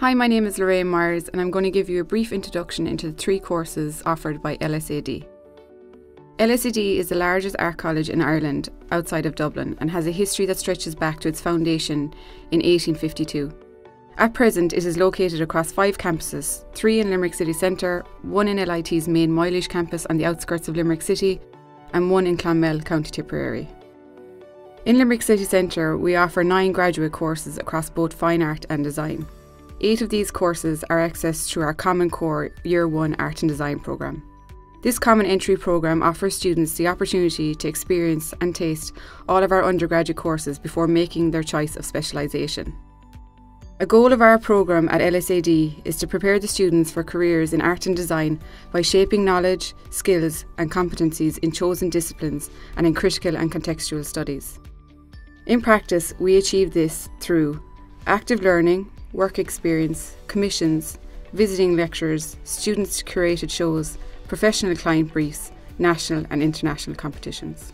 Hi, my name is Lorraine Myers, and I'm going to give you a brief introduction into the three courses offered by LSAD. LSAD is the largest art college in Ireland outside of Dublin and has a history that stretches back to its foundation in 1852. At present, it is located across five campuses three in Limerick City Centre, one in LIT's main Moylish campus on the outskirts of Limerick City, and one in Clonmel, County Tipperary. In Limerick City Centre, we offer nine graduate courses across both fine art and design. Eight of these courses are accessed through our Common Core Year 1 Art and Design programme. This common entry programme offers students the opportunity to experience and taste all of our undergraduate courses before making their choice of specialisation. A goal of our programme at LSAD is to prepare the students for careers in art and design by shaping knowledge, skills, and competencies in chosen disciplines and in critical and contextual studies. In practice, we achieve this through active learning, work experience, commissions, visiting lecturers, students curated shows, professional client briefs, national and international competitions.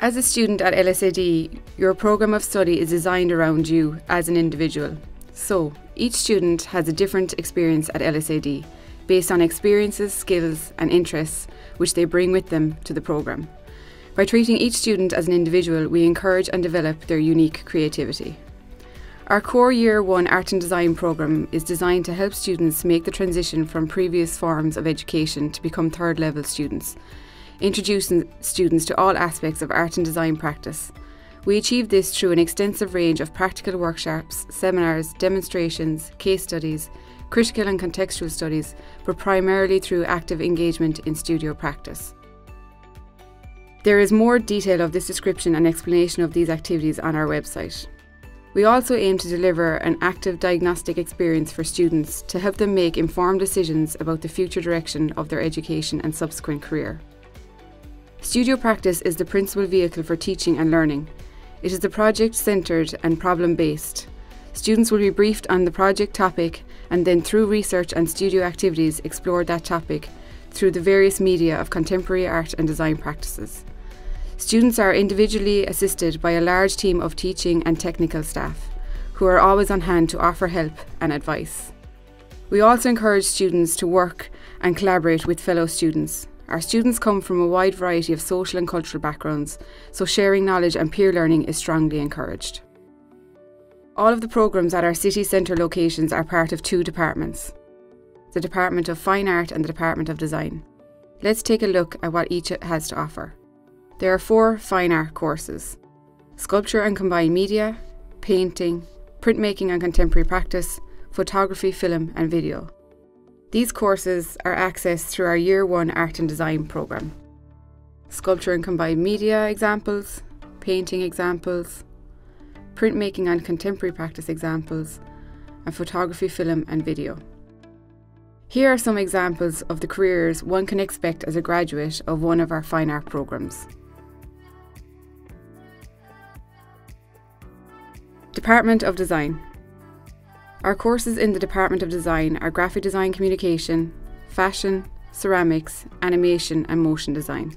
As a student at LSAD, your programme of study is designed around you as an individual. So, each student has a different experience at LSAD based on experiences, skills, and interests which they bring with them to the programme. By treating each student as an individual, we encourage and develop their unique creativity. Our core Year 1 Art and Design programme is designed to help students make the transition from previous forms of education to become third level students, introducing students to all aspects of art and design practice. We achieve this through an extensive range of practical workshops, seminars, demonstrations, case studies, critical and contextual studies, but primarily through active engagement in studio practice. There is more detail of this description and explanation of these activities on our website. We also aim to deliver an active diagnostic experience for students to help them make informed decisions about the future direction of their education and subsequent career. Studio practice is the principal vehicle for teaching and learning. It is a project centred and problem based. Students will be briefed on the project topic and then, through research and studio activities, explore that topic through the various media of contemporary art and design practices. Students are individually assisted by a large team of teaching and technical staff who are always on hand to offer help and advice. We also encourage students to work and collaborate with fellow students. Our students come from a wide variety of social and cultural backgrounds, so sharing knowledge and peer learning is strongly encouraged. All of the programmes at our city centre locations are part of two departments the Department of Fine Art and the Department of Design. Let's take a look at what each has to offer. There are four fine art courses sculpture and combined media, painting, printmaking and contemporary practice, photography, film, and video. These courses are accessed through our Year 1 Art and Design programme. Sculpture and combined media examples, painting examples, printmaking and contemporary practice examples, and photography, film, and video. Here are some examples of the careers one can expect as a graduate of one of our fine art programmes. Department of Design. Our courses in the Department of Design are graphic design communication, fashion, ceramics, animation, and motion design.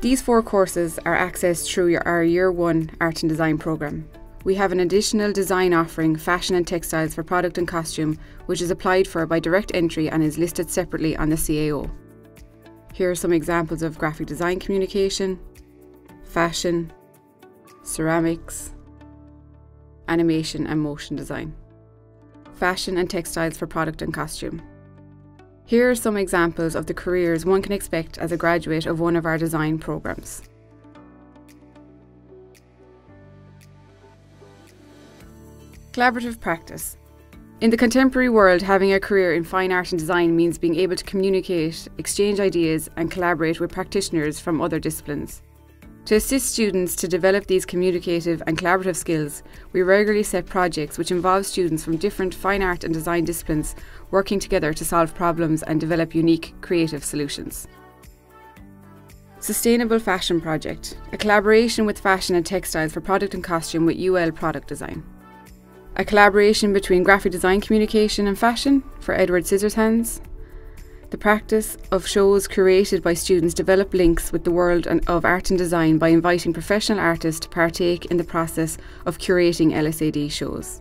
These four courses are accessed through our Year 1 Art and Design programme. We have an additional design offering, fashion and textiles for product and costume, which is applied for by direct entry and is listed separately on the CAO. Here are some examples of graphic design communication, fashion, ceramics, animation and motion design, fashion and textiles for product and costume. Here are some examples of the careers one can expect as a graduate of one of our design programs. Collaborative practice. In the contemporary world, having a career in fine art and design means being able to communicate, exchange ideas, and collaborate with practitioners from other disciplines. To assist students to develop these communicative and collaborative skills, we regularly set projects which involve students from different fine art and design disciplines working together to solve problems and develop unique creative solutions. Sustainable Fashion Project, a collaboration with fashion and textiles for product and costume with UL Product Design. A collaboration between graphic design communication and fashion for Edward Scissorhands, the practice of shows curated by students develop links with the world of art and design by inviting professional artists to partake in the process of curating LSAD shows.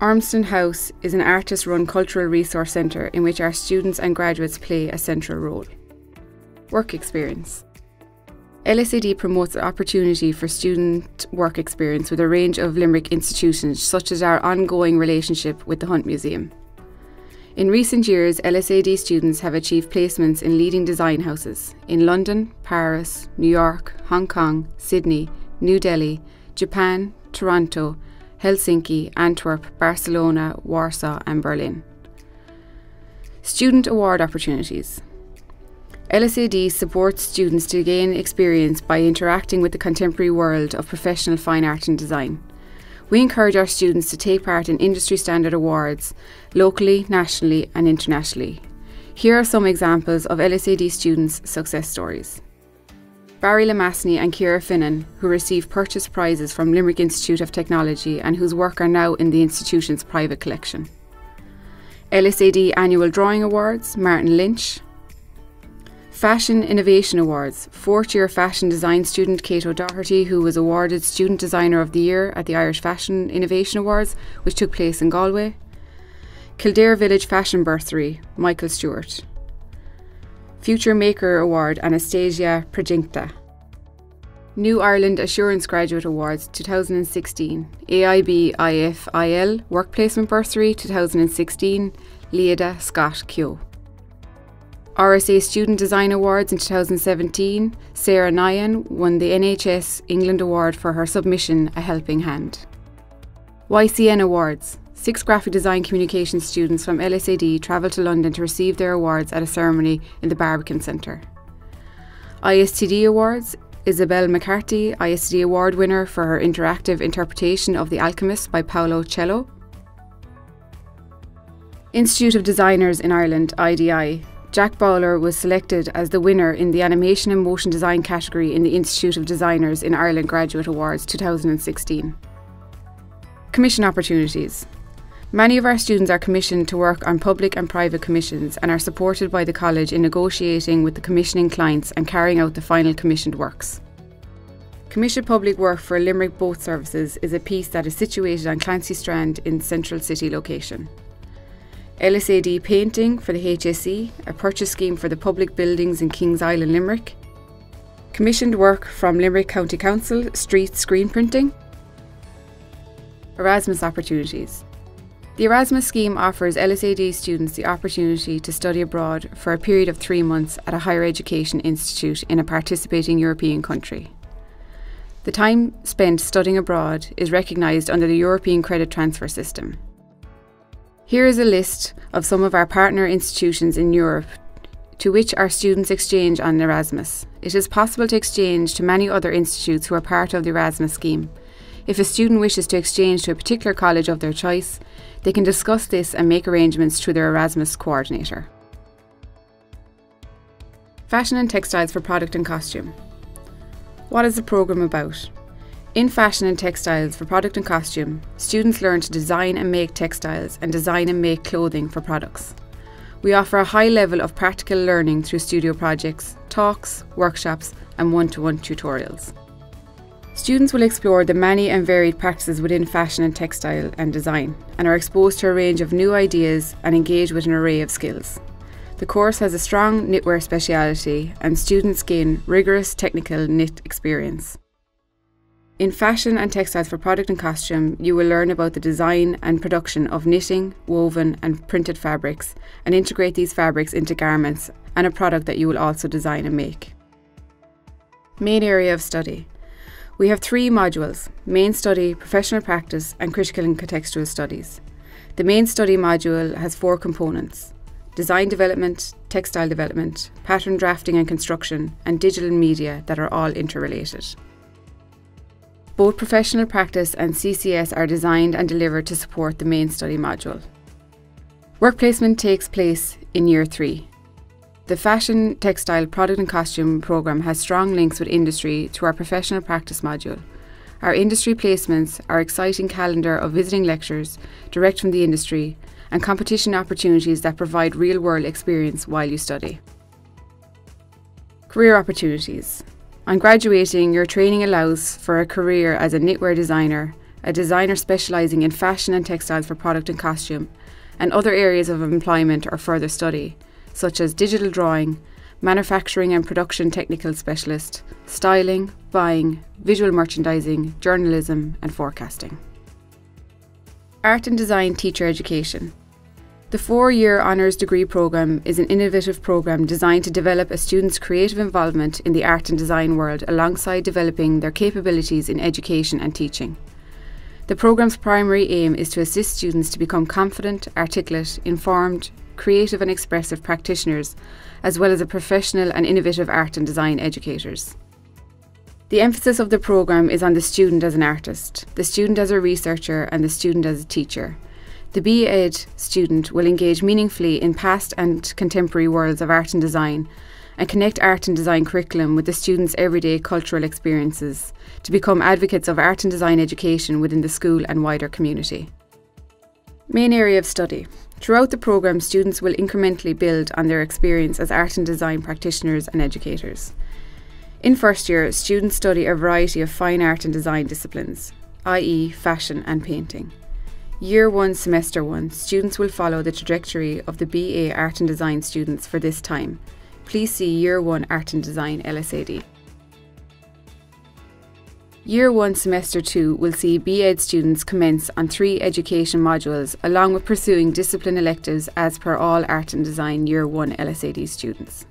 Ormston House is an artist run cultural resource centre in which our students and graduates play a central role. Work experience. LSAD promotes the opportunity for student work experience with a range of Limerick institutions, such as our ongoing relationship with the Hunt Museum. In recent years, LSAD students have achieved placements in leading design houses in London, Paris, New York, Hong Kong, Sydney, New Delhi, Japan, Toronto, Helsinki, Antwerp, Barcelona, Warsaw, and Berlin. Student award opportunities. LSAD supports students to gain experience by interacting with the contemporary world of professional fine art and design. We encourage our students to take part in industry standard awards locally, nationally, and internationally. Here are some examples of LSAD students' success stories. Barry Lamassney and Kira Finnan, who received purchase prizes from Limerick Institute of Technology and whose work are now in the institution's private collection. LSAD Annual Drawing Awards, Martin Lynch, Fashion Innovation Awards. Fourth year fashion design student Kate O'Doherty, who was awarded Student Designer of the Year at the Irish Fashion Innovation Awards, which took place in Galway. Kildare Village Fashion Bursary, Michael Stewart. Future Maker Award, Anastasia Prajinkta. New Ireland Assurance Graduate Awards 2016, AIB IFIL Work Bursary 2016, Liada Scott Keogh. RSA Student Design Awards in 2017, Sarah Nyan won the NHS England Award for her submission A Helping Hand. YCN Awards. Six graphic design communication students from LSAD travelled to London to receive their awards at a ceremony in the Barbican Centre. ISTD Awards. Isabel McCarthy, ISTD Award winner for her interactive interpretation of The Alchemist by Paulo Coelho. Institute of Designers in Ireland, IDI, Jack Bowler was selected as the winner in the Animation and Motion Design category in the Institute of Designers in Ireland Graduate Awards 2016. Commission opportunities. Many of our students are commissioned to work on public and private commissions and are supported by the college in negotiating with the commissioning clients and carrying out the final commissioned works. Commissioned public work for Limerick Boat Services is a piece that is situated on Clancy Strand in Central City location. LSAD painting for the HSE, a purchase scheme for the public buildings in Kings Island, Limerick. Commissioned work from Limerick County Council, street screen printing. Erasmus opportunities. The Erasmus scheme offers LSAD students the opportunity to study abroad for a period of three months at a higher education institute in a participating European country. The time spent studying abroad is recognised under the European Credit Transfer System. Here is a list of some of our partner institutions in Europe to which our students exchange on Erasmus. It is possible to exchange to many other institutes who are part of the Erasmus scheme. If a student wishes to exchange to a particular college of their choice, they can discuss this and make arrangements through their Erasmus coordinator. Fashion and textiles for product and costume. What is the programme about? In fashion and textiles for product and costume, students learn to design and make textiles and design and make clothing for products. We offer a high level of practical learning through studio projects, talks, workshops, and one to one tutorials. Students will explore the many and varied practices within fashion and textile and design, and are exposed to a range of new ideas and engage with an array of skills. The course has a strong knitwear speciality, and students gain rigorous technical knit experience. In fashion and textiles for product and costume, you will learn about the design and production of knitting, woven, and printed fabrics, and integrate these fabrics into garments and a product that you will also design and make. Main area of study. We have three modules main study, professional practice, and critical and contextual studies. The main study module has four components design development, textile development, pattern drafting and construction, and digital media that are all interrelated. Both professional practice and CCS are designed and delivered to support the main study module. Work placement takes place in year three. The Fashion, Textile, Product and Costume programme has strong links with industry through our professional practice module. Our industry placements, our exciting calendar of visiting lectures direct from the industry, and competition opportunities that provide real world experience while you study. Career opportunities. On graduating, your training allows for a career as a knitwear designer, a designer specialising in fashion and textiles for product and costume, and other areas of employment or further study, such as digital drawing, manufacturing and production technical specialist, styling, buying, visual merchandising, journalism, and forecasting. Art and Design Teacher Education. The four year honours degree programme is an innovative programme designed to develop a student's creative involvement in the art and design world alongside developing their capabilities in education and teaching. The programme's primary aim is to assist students to become confident, articulate, informed, creative, and expressive practitioners, as well as a professional and innovative art and design educators. The emphasis of the programme is on the student as an artist, the student as a researcher, and the student as a teacher. The BA Ed student will engage meaningfully in past and contemporary worlds of art and design and connect art and design curriculum with the students' everyday cultural experiences to become advocates of art and design education within the school and wider community. Main area of study. Throughout the programme, students will incrementally build on their experience as art and design practitioners and educators. In first year, students study a variety of fine art and design disciplines, i.e., fashion and painting. Year 1, Semester 1, students will follow the trajectory of the BA Art and Design students for this time. Please see Year 1 Art and Design LSAD. Year 1 Semester 2 will see BEd students commence on three education modules along with pursuing discipline electives as per all Art and Design Year 1 LSAD students.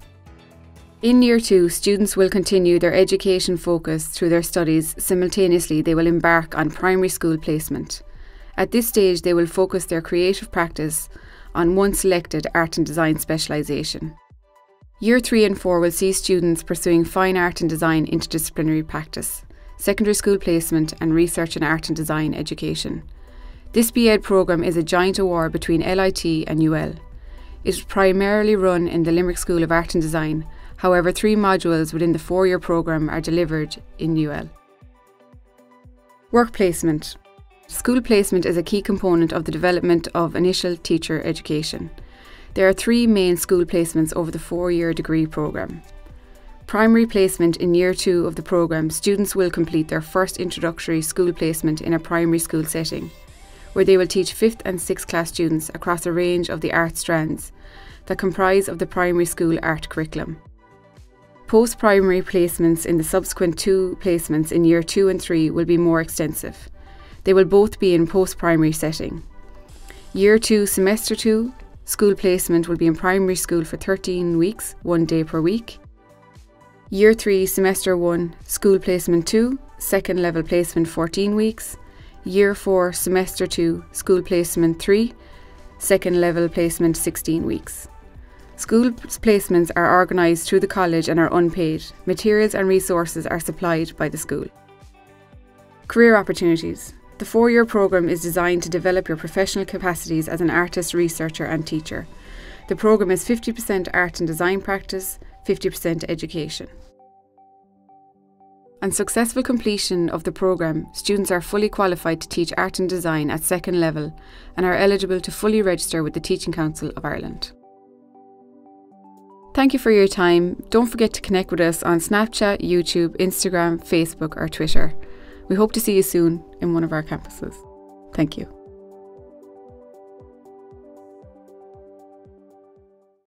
In Year 2, students will continue their education focus through their studies. Simultaneously, they will embark on primary school placement. At this stage, they will focus their creative practice on one selected art and design specialisation. Year 3 and 4 will see students pursuing fine art and design interdisciplinary practice, secondary school placement, and research in art and design education. This BEd programme is a joint award between LIT and UL. It is primarily run in the Limerick School of Art and Design, however, three modules within the four year programme are delivered in UL. Work placement. School placement is a key component of the development of initial teacher education. There are three main school placements over the four year degree programme. Primary placement in year two of the programme, students will complete their first introductory school placement in a primary school setting, where they will teach 5th and 6th class students across a range of the art strands that comprise of the primary school art curriculum. Post primary placements in the subsequent two placements in year two and three will be more extensive they will both be in post primary setting. Year 2, Semester 2, school placement will be in primary school for 13 weeks, one day per week. Year 3, Semester 1, school placement 2, second level placement 14 weeks. Year 4, Semester 2, school placement 3, second level placement 16 weeks. School placements are organised through the college and are unpaid. Materials and resources are supplied by the school. Career opportunities. The four year programme is designed to develop your professional capacities as an artist, researcher, and teacher. The programme is 50% art and design practice, 50% education. On successful completion of the programme, students are fully qualified to teach art and design at second level and are eligible to fully register with the Teaching Council of Ireland. Thank you for your time. Don't forget to connect with us on Snapchat, YouTube, Instagram, Facebook, or Twitter. We hope to see you soon in one of our campuses. Thank you.